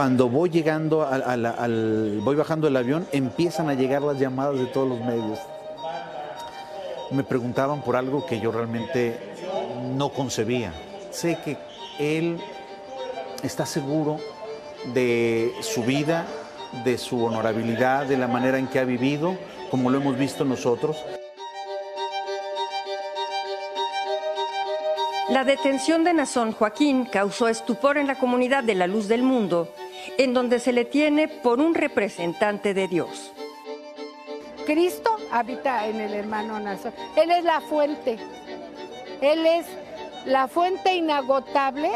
Cuando voy llegando al, voy bajando el avión, empiezan a llegar las llamadas de todos los medios. Me preguntaban por algo que yo realmente no concebía. Sé que él está seguro de su vida, de su honorabilidad, de la manera en que ha vivido, como lo hemos visto nosotros. La detención de Nazón Joaquín causó estupor en la comunidad de la luz del mundo, en donde se le tiene por un representante de Dios. Cristo habita en el hermano Nazón. Él es la fuente. Él es la fuente inagotable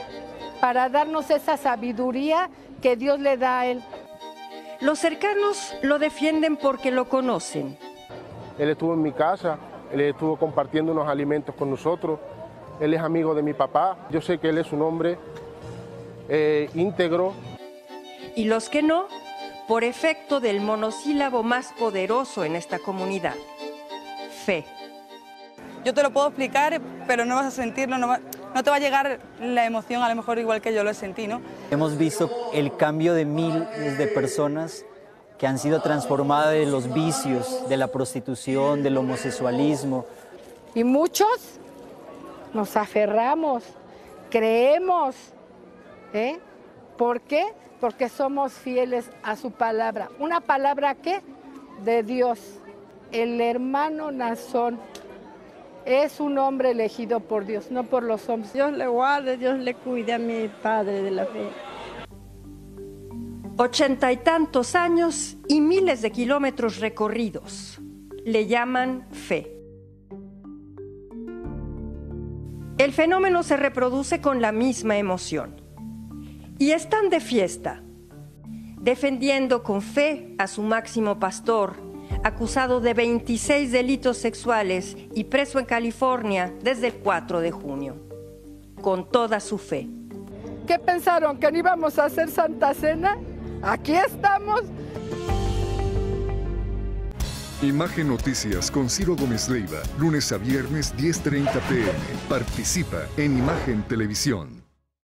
para darnos esa sabiduría que Dios le da a él. Los cercanos lo defienden porque lo conocen. Él estuvo en mi casa, él estuvo compartiendo unos alimentos con nosotros, él es amigo de mi papá, yo sé que él es un hombre eh, íntegro, Y los que no, por efecto del monosílabo más poderoso en esta comunidad, fe. Yo te lo puedo explicar, pero no vas a sentirlo, no, va- no te va a llegar la emoción a lo mejor igual que yo lo sentí, ¿no? Hemos visto el cambio de miles de personas que han sido transformadas de los vicios, de la prostitución, del homosexualismo. Y muchos nos aferramos, creemos. ¿eh? ¿Por qué? Porque somos fieles a su palabra. ¿Una palabra qué? De Dios. El hermano Nazón es un hombre elegido por Dios, no por los hombres. Dios le guarde, Dios le cuide a mi padre de la fe. Ochenta y tantos años y miles de kilómetros recorridos. Le llaman fe. El fenómeno se reproduce con la misma emoción. Y están de fiesta, defendiendo con fe a su máximo pastor, acusado de 26 delitos sexuales y preso en California desde el 4 de junio, con toda su fe. ¿Qué pensaron? ¿Que no íbamos a hacer Santa Cena? Aquí estamos. Imagen Noticias con Ciro Gómez Leiva, lunes a viernes 10.30 pm. Participa en Imagen Televisión.